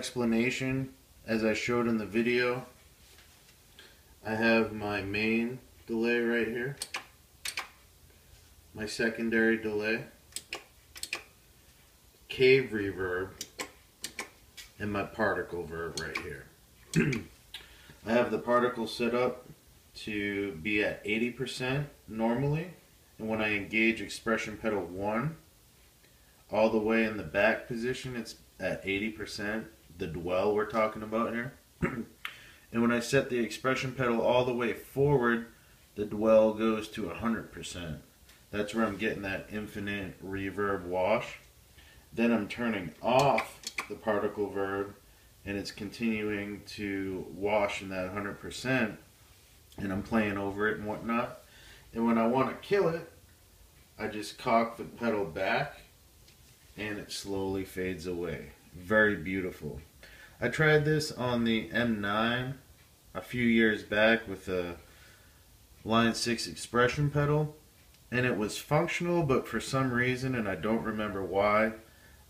explanation as I showed in the video. I have my main delay right here, my secondary delay, cave reverb, and my particle verb right here. I have the particle set up to be at 80% normally, and when I engage expression pedal 1, all the way in the back position, it's at 80%, the dwell we're talking about here. and when I set the expression pedal all the way forward, the dwell goes to 100%. That's where I'm getting that infinite reverb wash. Then I'm turning off the particle verb and it's continuing to wash in that 100% and I'm playing over it and whatnot. And when I want to kill it, I just cock the pedal back and it slowly fades away. Very beautiful. I tried this on the M9 a few years back with a Line 6 expression pedal and it was functional but for some reason and I don't remember why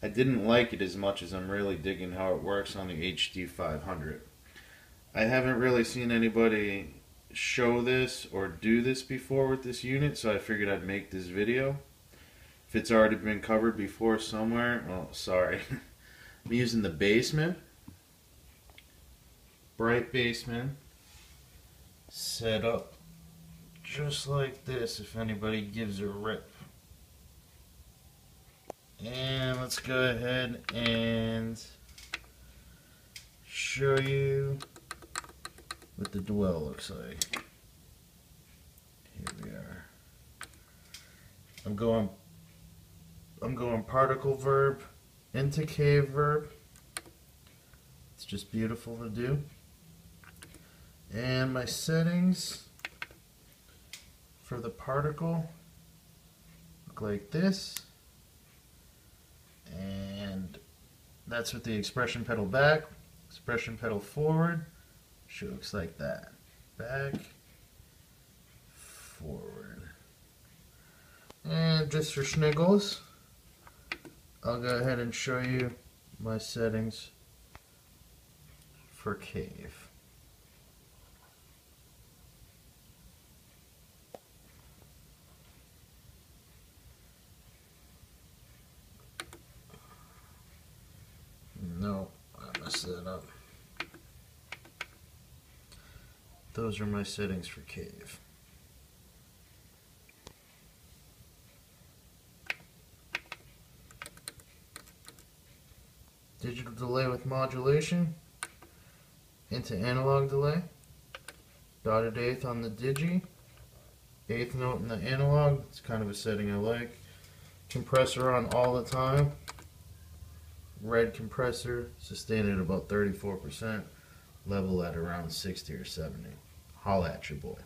I didn't like it as much as I'm really digging how it works on the HD 500. I haven't really seen anybody show this or do this before with this unit so I figured I'd make this video. If it's already been covered before somewhere, well sorry. I'm using the Bassman. Bright Bassman Set up just like this if anybody gives a rip. And let's go ahead and show you what the dwell looks like. Here we are. I'm going I'm going particle verb into cave verb. It's just beautiful to do. And my settings for the particle look like this. And that's with the expression pedal back expression pedal forward. She looks like that. Back forward. And just for schniggles I'll go ahead and show you my settings for cave I messed that up. Those are my settings for cave. Digital delay with modulation into analog delay. Dotted eighth on the digi. Eighth note in the analog. It's kind of a setting I like. Compressor on all the time red compressor, sustain at about 34%, level at around 60 or 70. Holla at your boy.